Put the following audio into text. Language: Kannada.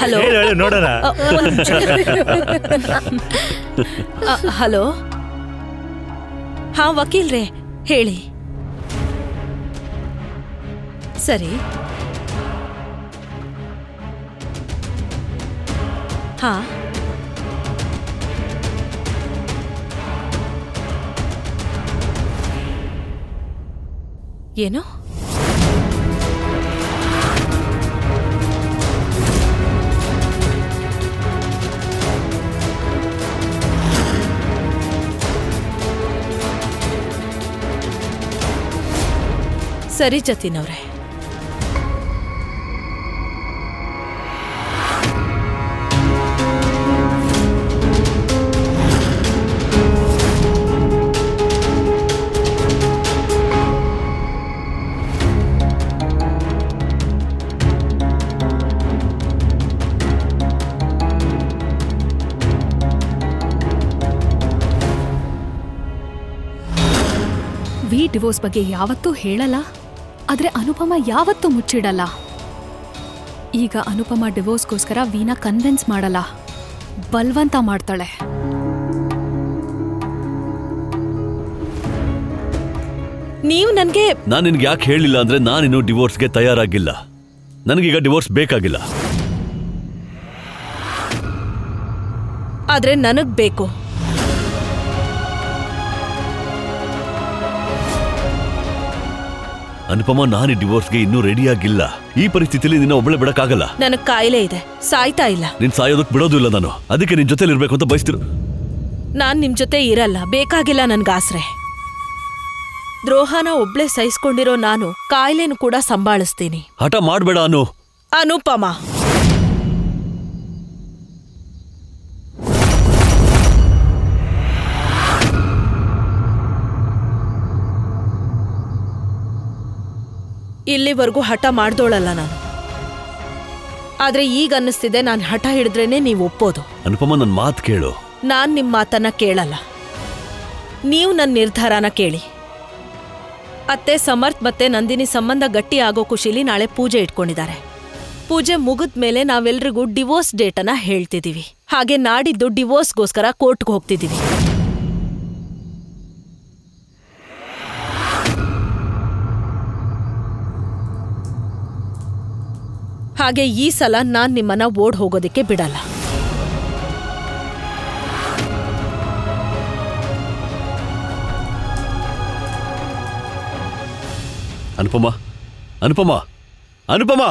ಹಲೋ. ಹೇಳು ಹೇಳು ನೋಡೋಣ. ಹಲೋ. ಹಾ ವಕೀಲ್ರೆ ಹೇಳಿ. ಸರಿ. ಹಾ. ಏನು? ಸರಿ ಜತಿನ್ ಅವ್ರೆ ವಿ ಡಿವೋರ್ಸ್ ಬಗ್ಗೆ ಯಾವತ್ತೂ ಹೇಳಲ್ಲ. ಆದ್ರೆ ಅನುಪಮ ಯಾವತ್ತೂ ಮುಚ್ಚಿಡಲ್ಲ. ಈಗ ಅನುಪಮ ಡಿವೋರ್ಸ್ಗೋಸ್ಕರ ವೀನಾ ಕನ್ವಿನ್ಸ್ ಮಾಡಲ್ಲ. ಬಲ್ವಂತ ಮಾಡ್ತಾಳೆ. ನೀವು ನನಗೆ ನಾನು ನಿನ್ಗೆ ಯಾಕೆ ಹೇಳಿಲ್ಲ ಅಂದ್ರೆ ನಾನಿನ್ನು ಡಿವೋರ್ಸ್ಗೆ ತಯಾರಾಗಿಲ್ಲ. ನನಗೀಗ ಡಿವೋರ್ಸ್ ಬೇಕಾಗಿಲ್ಲ. ಆದ್ರೆ ನನಗೆ ಬೇಕು. ಅನುಪಮ ನಾನು ಈ ಡಿವೋರ್ಸ್ಗೆ ಇನ್ನೂ ರೆಡಿ ಆಗಿಲ್ಲ. ಈ ಪರಿಸ್ಥಿತಿಯಲ್ಲಿ ನಿನ್ನ ಒಬ್ಬಳೆ ಬಿಡಕ್ಕಾಗಲ್ಲ. ನನಗ್ ಕಾಯಿಲೆ ಇದೆ. ಸಾಯ್ತಾ ಇಲ್ಲ. ನಿನ್ ಸಾಯೋದಕ್ ಬಿಡೋದು ಇಲ್ಲ ನಾನು. ಅದಕ್ಕೆ ನಿನ್ ಜೊತೆಲಿ ಇರ್ಬೇಕು ಅಂತ ಬಯಸ್ತಿರು. ನಾನ್ ನಿಮ್ ಜೊತೆ ಇರಲ್ಲ. ಬೇಕಾಗಿಲ್ಲ ನನ್ಗಾಸ್ರೆ ದ್ರೋಹನ ಒಬ್ಳೆ ಸಹಿಸ್ಕೊಂಡಿರೋ ನಾನು ಕಾಯಿಲೆನು ಕೂಡ ಸಂಭಾಳಿಸ್ತೀನಿ. ಹಠ ಮಾಡ್ಬೇಡ ಅನು. ಅನುಪಮ. ಇಲ್ಲಿವರೆಗೂ ಹಠ ಮಾಡ್ದೋಳಲ್ಲ ನಾನು. ಆದ್ರೆ ಈಗ ಅನ್ನಿಸ್ತಿದೆ ನಾನು ಹಠ ಹಿಡಿದ್ರೇನೆ ನೀವು ಒಪ್ಪೋದು. ಅನುಪಮ ನನ್ನ ಮಾತು ಕೇಳು. ನಾನು ನಿಮ್ಮ ಮಾತನ್ನ ಕೇಳಲ್ಲ. ನೀವು ನನ್ನ ನಿರ್ಧಾರನ ಕೇಳಿ. ಅತ್ತೆ ಸಮರ್ಥ್ ಮತ್ತೆ ನಂದಿನಿ ಸಂಬಂಧ ಗಟ್ಟಿ ಆಗೋ ಖುಷಿಲಿ ನಾಳೆ ಪೂಜೆ ಇಟ್ಕೊಂಡಿದ್ದಾರೆ. ಪೂಜೆ ಮುಗಿದ ಮೇಲೆ ನಾವೆಲ್ರಿಗೂ ಡಿವೋರ್ಸ್ ಡೇಟನ್ನ ಹೇಳ್ತಿದ್ದೀವಿ ಹಾಗೆ ನಾಡಿದ್ದು ಡಿವೋರ್ಸ್ಗೋಸ್ಕರ ಕೋರ್ಟ್ಗೆ ಹೋಗ್ತಿದೀವಿ. ಹಾಗೆ ಈ ಸಲ ನಾನ್ ನಿಮ್ಮನ್ನ ಓಡ್ ಹೋಗೋದಕ್ಕೆ ಬಿಡಲ್ಲ. ಅನುಪಮ ಅನುಪಮ ಅನುಪಮ!